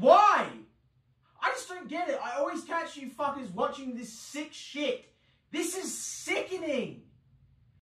Why? I just don't get it. I always catch you fuckers watching this sick shit. This is.